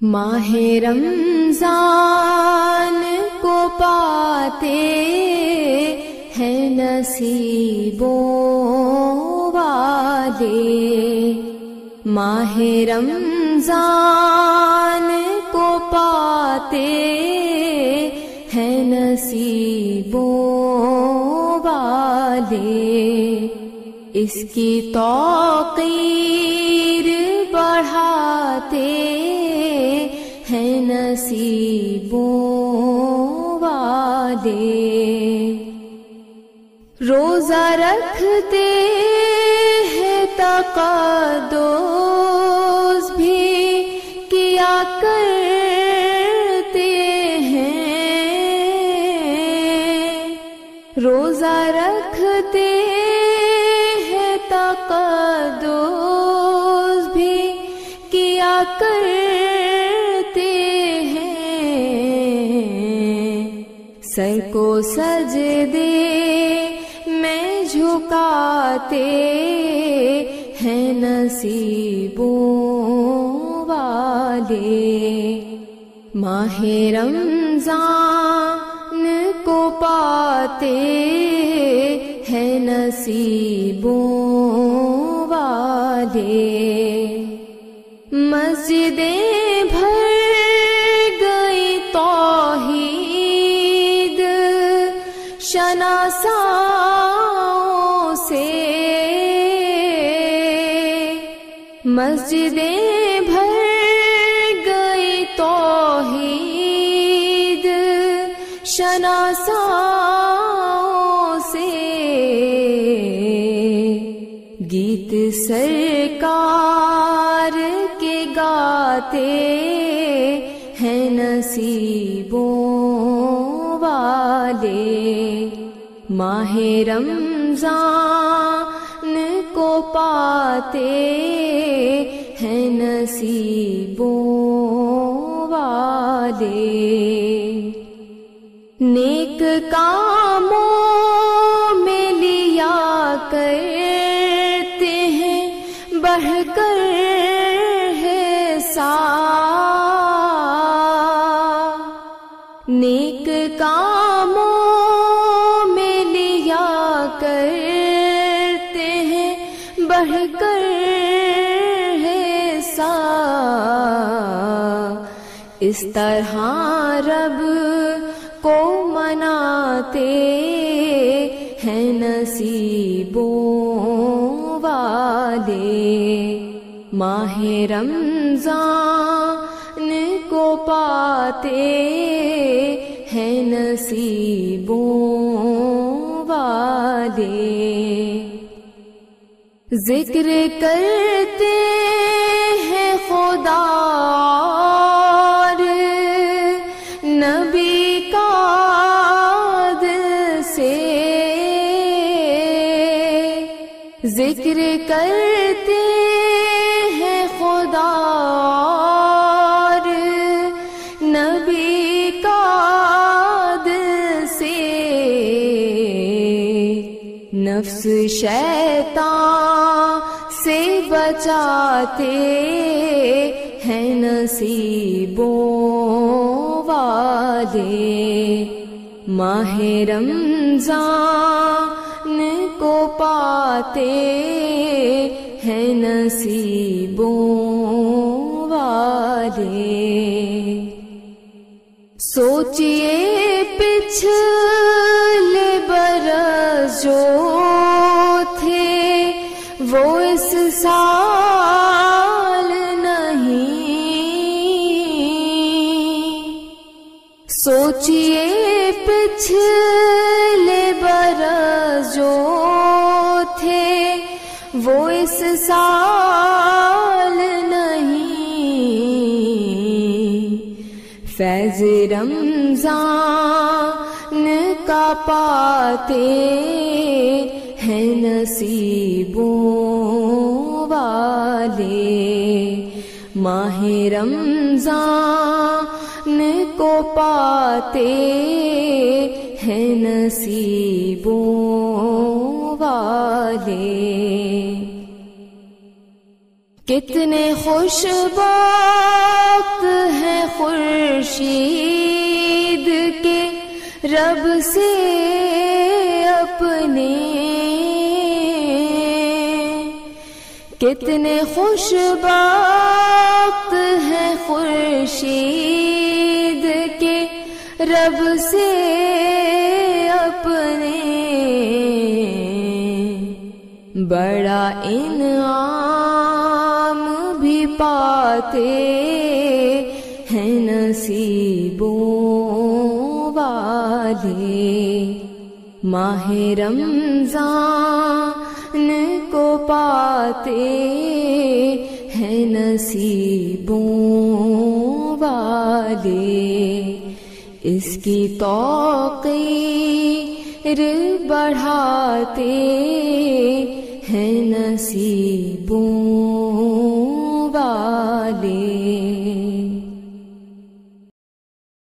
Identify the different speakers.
Speaker 1: माहे रमज़ान को पाते हैं नसीबों वाले माहे रमज़ान को पाते हैं नसीबों वाले इसकी तौकीर बढ़ाते नसीबों वाले रोजा रखते हैं तकदोस भी, किया करते हैं। रोजा रखते हैं तकदोस भी, किया करते सर को सज दे, मैं झुकाते हैं नसीबों वाले। माहे रमज़ान को पाते हैं नसीबों शनासाओं से मस्जिदें भर गई तौहीद शनासाओं से गीत सरकार गाते हैं नसीबों वाले, माहे रमज़ान को पाते हैं नसीबों वाले। नेक कामों में लिया करते हैं, बढ़कर है सा बढ़कर है सा। इस तरह रब को मनाते हैं नसीबों वाले। माहे रमज़ान को पाते हैं नसीबों ज़िक्र करते हैं खुदा नबी का से। ज़िक्र करते हैं खुदा नबी का से। नफ्स शैतान से बचाते हैं नसीबों वाले। माहे रमज़ान को पाते हैं नसीबों वाले। सोचिए पिछले साल नहीं। सोचिए पिछले बरस जो थे, वो इस साल नहीं। फैज रमज़ान का पाते हैं नसीबों वाले माहे रमज़ान को पाते हैं नसीबों वाले। कितने खुश वक्त खुर्शीद के रब से। कितने खुशबाख्त हैं खुर्शीद के रब से अपने। बड़ा इनाम भी पाते हैं नसीबों वाले। माहे रमज़ान को पाते हैं नसीबों वाले। इसकी तौकीर बढ़ाते हैं नसीबों वाले।